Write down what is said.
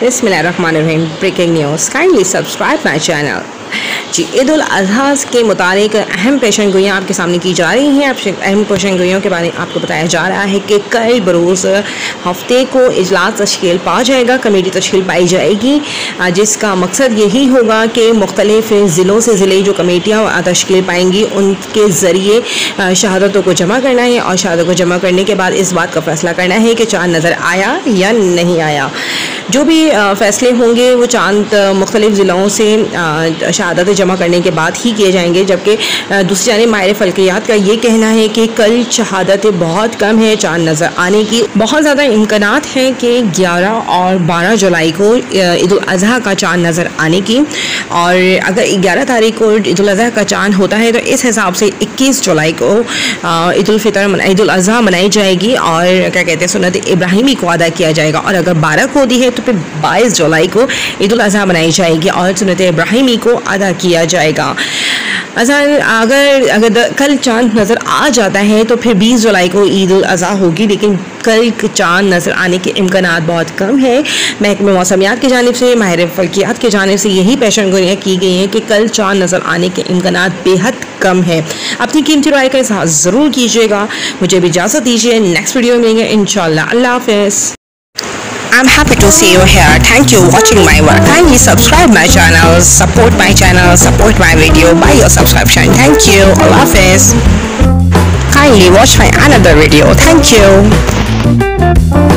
Bismillahirrahmanirrahim. Breaking news. Kindly subscribe my channel. जी ईद अजहा के मुतालिक अहम पेशन गोइयाँ आपके सामने की जा रही हैं अहम पेशन गोइयों के बारे में आपको बताया जा रहा है कि कल बरोज़ हफ़्ते को इजलास तश्कील पा जाएगा, कमेटी तश्कील पाई जाएगी जिसका मकसद यही होगा कि मुख्तलिफ़ ज़िलों से ज़िले जो कमेटियाँ तश्कील पाएँगी, उनके ज़रिए शहादतों को जमा करना है और शहादतों को जमा करने के बाद इस बात का फ़ैसला करना है कि चाँद नज़र आया या नहीं आया जो भी फ़ैसले होंगे, वो चाँद मुख्तलिफ़ ज़िलों से शहादत जमा करने के बाद ही किए जाएँगे, जबकि दूसरी जाने माहिर फल्कियात का ये कहना है कि कल शहादत बहुत कम है, चाँद नज़र आने की। बहुत ज़्यादा इम्कान हैं कि 11 और 12 जुलाई को ईद अज़हा का चाँद नज़र आने की। और अगर 11 तारीख को ईद अज़हा का चाँद होता है तो इस हिसाब से 21 जुलाई को ईद फितर ईद अज़हा मनाई जाएगी और क्या कहते हैं सुनत इब्राहिमी को अदा किया जाएगा। और अगर बारह को दी है तो फिर बाईस जुलाई को ईद अज़हा मनाई जाएगी और सुनत इब्राहिमी को अदा किया जाएगा। अजहर अगर अगर कल चाँद नज़र आ जाता है तो फिर 20 जुलाई को ईद अज़हा होगी, लेकिन कल चाँद नज़र आने के इम्कान बहुत कम है। महकमे मौसमियात की जानब से, माहिर फल्कियात की जानब से यही पेशन की गई हैं कि कल चाँद नज़र आने के इम्कान बेहद कम है। अपनी कीमती राय का इजहार ज़रूर कीजिएगा। मुझे भी इजाज़त दीजिए। नेक्स्ट वीडियो में मिलेंगे इन अल्लाह हाफ़ I'm happy to see you here. Thank you for watching my work. Kindly subscribe my channel, support my channel, support my video by your subscription. Thank you. All Allah Hafiz. Kindly watch my another video. Thank you.